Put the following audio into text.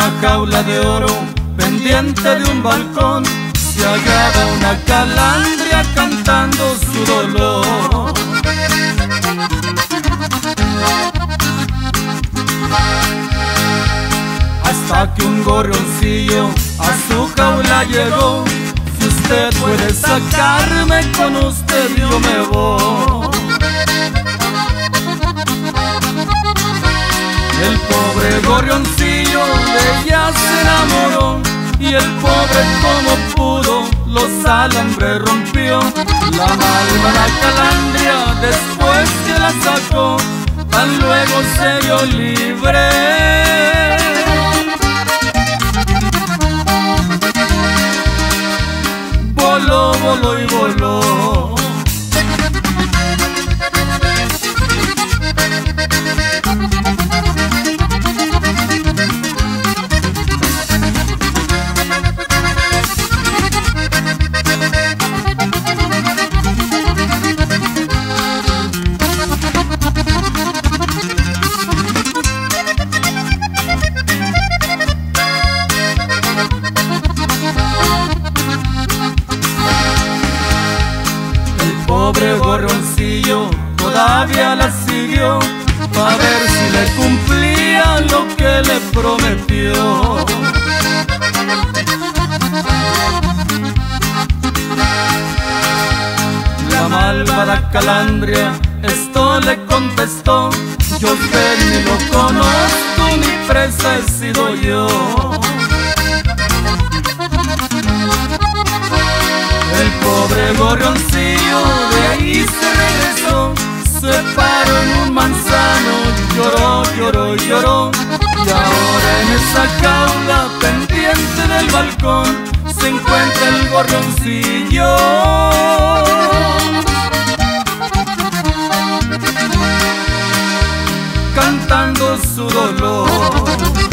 jaula de oro, pendiente de un balcón, se hallaba una calandria cantando su dolor. Hasta que un gorroncillo a su jaula llegó, si usted puede sacarme con usted yo me voy. Gorrioncillo de ella se enamoró y el pobre como pudo los alambres rompió. La malvada calandria después que la sacó, tan luego se dio libre. Voló, voló y voló. Gorroncillo todavía la siguió para ver si le cumplía lo que le prometió. La malvada calandria esto le contestó, yo usted ni lo conozco, ni presa he sido yo. El pobre gorroncillo ahí se regresó, se paró en un manzano, lloró, lloró, lloró. Y ahora en esa jaula pendiente del balcón se encuentra el gorroncillo. Cantando su dolor.